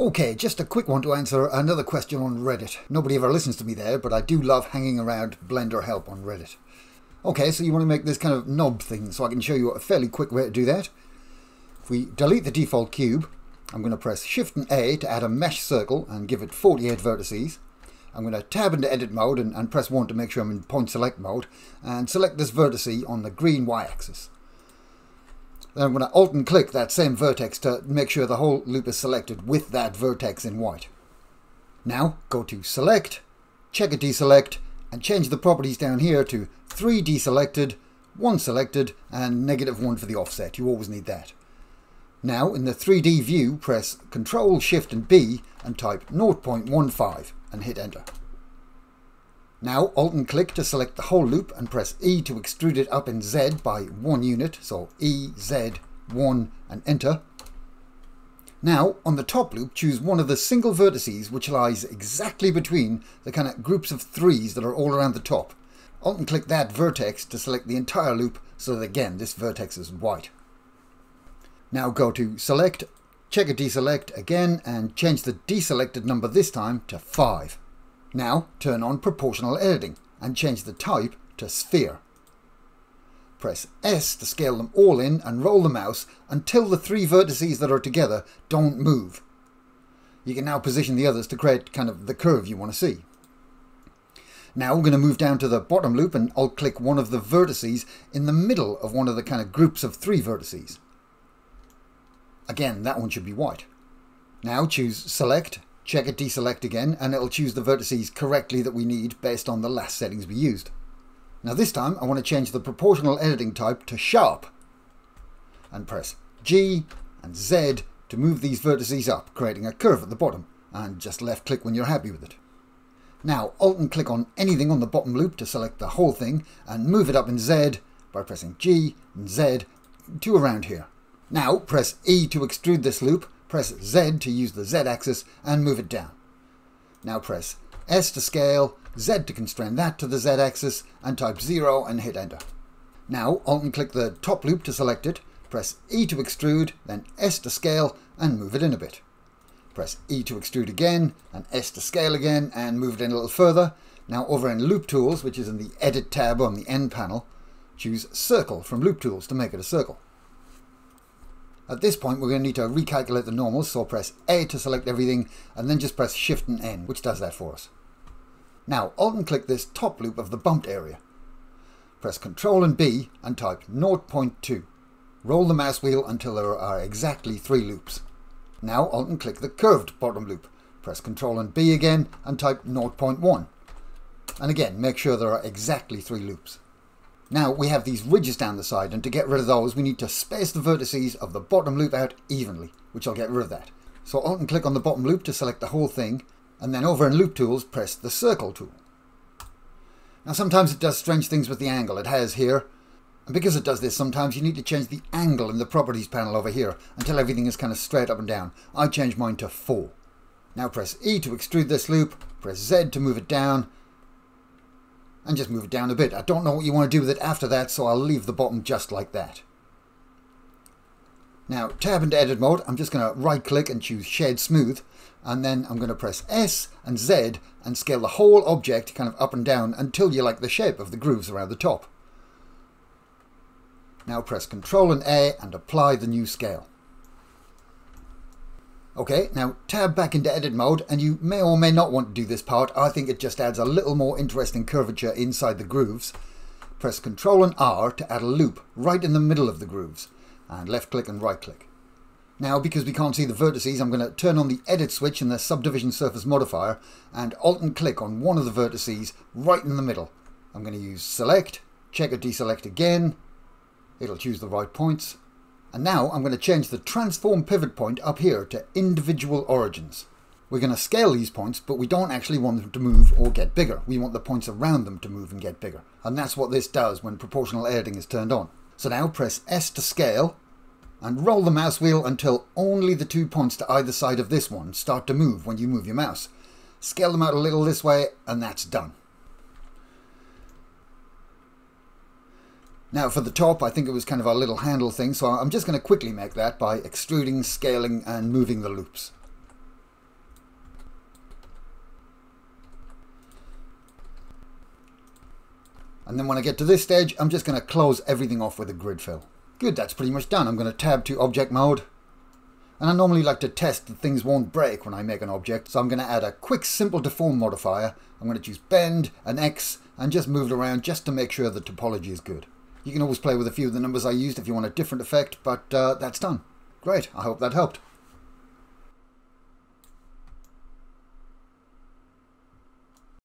Okay, just a quick one to answer another question on Reddit. Nobody ever listens to me there, but I do love hanging around Blender help on Reddit. Okay, so you want to make this kind of knob thing, so I can show you a fairly quick way to do that. If we delete the default cube, I'm going to press Shift and A to add a mesh circle and give it 48 vertices. I'm going to tab into edit mode and, and press 1 to make sure I'm in point select mode and select this vertice on the green y-axis. Then I'm going to alt and click that same vertex to make sure the whole loop is selected with that vertex in white. Now go to select, checker deselect and change the properties down here to 3 deselected, 1 selected and negative 1 for the offset. You always need that. Now in the 3D view press Ctrl Shift and B and type 0.15 and hit enter. Now Alt and click to select the whole loop and press E to extrude it up in Z by one unit, so E, Z, 1 and enter. Now on the top loop choose one of the single vertices which lies exactly between the kind of groups of threes that are all around the top. Alt and click that vertex to select the entire loop so that again this vertex is white. Now go to select, checker deselect again and change the deselected number this time to 5. Now turn on proportional editing and change the type to sphere. Press S to scale them all in and roll the mouse until the three vertices that are together don't move. You can now position the others to create kind of the curve you want to see. Now we're going to move down to the bottom loop and I'll click one of the vertices in the middle of one of the kind of groups of three vertices. Again, that one should be white. Now choose Select checker deselect again and it'll choose the vertices correctly that we need based on the last settings we used. Now this time I want to change the proportional editing type to sharp and press G and Z to move these vertices up, creating a curve at the bottom and just left click when you're happy with it. Now Alt and click on anything on the bottom loop to select the whole thing and move it up in Z by pressing G and Z to around here. Now press E to extrude this loop Press Z to use the Z axis and move it down. Now press S to scale, Z to constrain that to the Z axis and type 0 and hit enter. Now Alt and click the top loop to select it, press E to extrude, then S to scale and move it in a bit. Press E to extrude again and S to scale again and move it in a little further. Now over in Loop Tools, which is in the Edit tab on the N panel, choose Circle from Loop Tools to make it a circle. At this point, we're going to need to recalculate the normals, so press A to select everything, and then just press Shift and N, which does that for us. Now, Alt and click this top loop of the bumped area. Press Ctrl and B and type 0.2. Roll the mouse wheel until there are exactly three loops. Now Alt and click the curved bottom loop. Press Ctrl and B again and type 0.1. And again, make sure there are exactly three loops. Now we have these ridges down the side and to get rid of those we need to space the vertices of the bottom loop out evenly, which I'll get rid of that. So and click on the bottom loop to select the whole thing and then over in Loop Tools press the Circle tool. Now sometimes it does strange things with the angle, it has here. And because it does this sometimes you need to change the angle in the properties panel over here until everything is kind of straight up and down. I change mine to 4. Now press E to extrude this loop, press Z to move it down and just move it down a bit. I don't know what you want to do with it after that, so I'll leave the bottom just like that. Now, tab into edit mode, I'm just going to right click and choose shade smooth, and then I'm going to press S and Z and scale the whole object kind of up and down until you like the shape of the grooves around the top. Now press Ctrl and A and apply the new scale. Okay, now tab back into edit mode and you may or may not want to do this part. I think it just adds a little more interesting curvature inside the grooves. Press Ctrl and R to add a loop right in the middle of the grooves and left click and right click. Now because we can't see the vertices I'm going to turn on the edit switch in the subdivision surface modifier and alt and click on one of the vertices right in the middle. I'm going to use select, checker deselect again. It'll choose the right points and now I'm going to change the transform pivot point up here to individual origins. We're going to scale these points, but we don't actually want them to move or get bigger. We want the points around them to move and get bigger. And that's what this does when proportional editing is turned on. So now press S to scale and roll the mouse wheel until only the two points to either side of this one start to move when you move your mouse. Scale them out a little this way and that's done. Now for the top, I think it was kind of a little handle thing, so I'm just going to quickly make that by extruding, scaling, and moving the loops. And then when I get to this stage, I'm just going to close everything off with a grid fill. Good, that's pretty much done. I'm going to tab to object mode. And I normally like to test that things won't break when I make an object, so I'm going to add a quick simple deform modifier. I'm going to choose bend, and X, and just move it around just to make sure the topology is good. You can always play with a few of the numbers I used if you want a different effect, but uh, that's done. Great, I hope that helped.